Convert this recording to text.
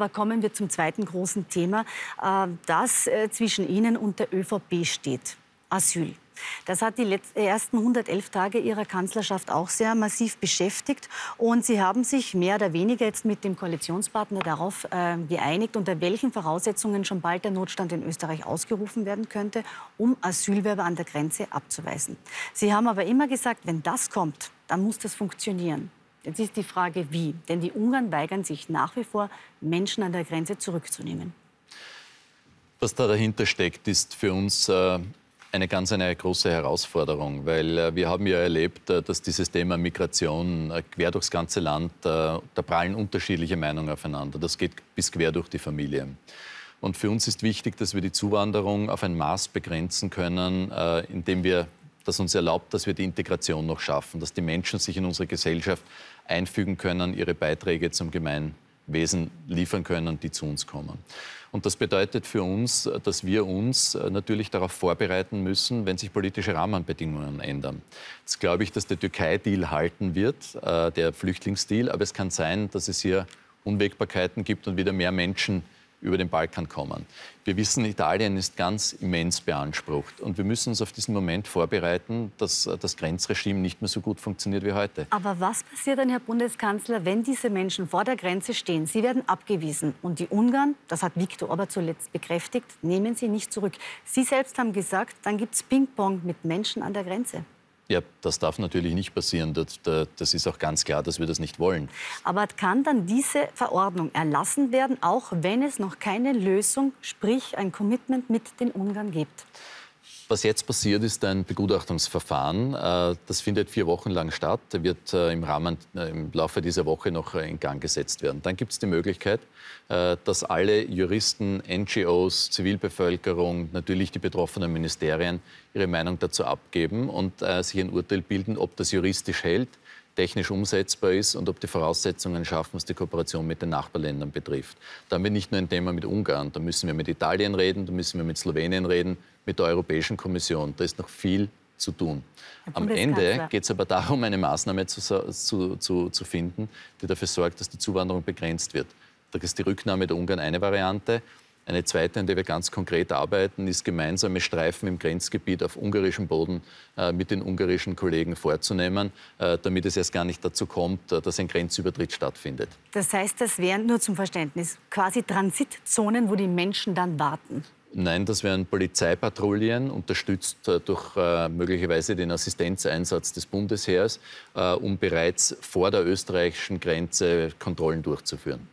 Aber kommen wir zum zweiten großen Thema, äh, das äh, zwischen Ihnen und der ÖVP steht. Asyl. Das hat die ersten 111 Tage Ihrer Kanzlerschaft auch sehr massiv beschäftigt. Und Sie haben sich mehr oder weniger jetzt mit dem Koalitionspartner darauf äh, geeinigt, unter welchen Voraussetzungen schon bald der Notstand in Österreich ausgerufen werden könnte, um Asylwerber an der Grenze abzuweisen. Sie haben aber immer gesagt, wenn das kommt, dann muss das funktionieren. Jetzt ist die Frage, wie. Denn die Ungarn weigern sich nach wie vor, Menschen an der Grenze zurückzunehmen. Was da dahinter steckt, ist für uns äh, eine ganz eine große Herausforderung, weil äh, wir haben ja erlebt, äh, dass dieses Thema Migration quer durchs ganze Land, da prallen unterschiedliche Meinungen aufeinander. Das geht bis quer durch die Familie. Und für uns ist wichtig, dass wir die Zuwanderung auf ein Maß begrenzen können, indem wir das uns erlaubt, dass wir die Integration noch schaffen, dass die Menschen sich in unsere Gesellschaft einfügen können, ihre Beiträge zum Gemeinwesen liefern können, die zu uns kommen. Und das bedeutet für uns, dass wir uns äh, natürlich darauf vorbereiten müssen, wenn sich politische Rahmenbedingungen ändern. Jetzt glaube ich, dass der Türkei-Deal halten wird, äh, der Flüchtlingsdeal. Aber es kann sein, dass es hier Unwägbarkeiten gibt und wieder mehr Menschen über den Balkan kommen. Wir wissen, Italien ist ganz immens beansprucht. Und wir müssen uns auf diesen Moment vorbereiten, dass das Grenzregime nicht mehr so gut funktioniert wie heute. Aber was passiert dann, Herr Bundeskanzler, wenn diese Menschen vor der Grenze stehen? Sie werden abgewiesen. Und die Ungarn, das hat Viktor aber zuletzt bekräftigt, nehmen sie nicht zurück. Sie selbst haben gesagt, dann gibt es Ping-Pong mit Menschen an der Grenze. Ja, das darf natürlich nicht passieren. Das, das, ist auch ganz klar, dass wir das nicht wollen. Aber kann dann diese Verordnung erlassen werden, auch wenn es noch keine Lösung, sprich ein Commitment mit den Ungarn gibt? Was jetzt passiert, ist ein Begutachtungsverfahren. Äh, das findet vier Wochen lang statt. Wird äh, im, Rahmen, äh, im Laufe dieser Woche noch in Gang gesetzt werden. Dann gibt es die Möglichkeit, dass alle Juristen, NGOs, Zivilbevölkerung, natürlich die betroffenen Ministerien ihre Meinung dazu abgeben und sich ein Urteil bilden, ob das juristisch hält technisch umsetzbar ist und ob die Voraussetzungen schaffen, was die Kooperation mit den Nachbarländern betrifft. Da haben wir nicht nur ein Thema mit Ungarn, da müssen wir mit Italien reden, da müssen wir mit Slowenien reden, mit der Europäischen Kommission. Da ist noch viel zu tun. Am Ende geht es aber darum, eine Maßnahme zu, zu, zu, zu finden, die dafür sorgt, dass die Zuwanderung begrenzt wird. Da ist die Rücknahme der Ungarn eine Variante. Eine zweite, an der wir ganz konkret arbeiten, ist gemeinsame Streifen im Grenzgebiet auf ungarischem Boden äh, mit den ungarischen Kollegen vorzunehmen, äh, damit es erst gar nicht dazu kommt, äh, dass ein Grenzübertritt stattfindet. Das heißt, das wären nur zum Verständnis quasi Transitzonen, wo die Menschen dann warten. Nein, das wären Polizeipatrouillen, unterstützt äh, durch äh, möglicherweise den Assistenzeinsatz des Bundesheers, äh, um bereits vor der österreichischen Grenze Kontrollen durchzuführen.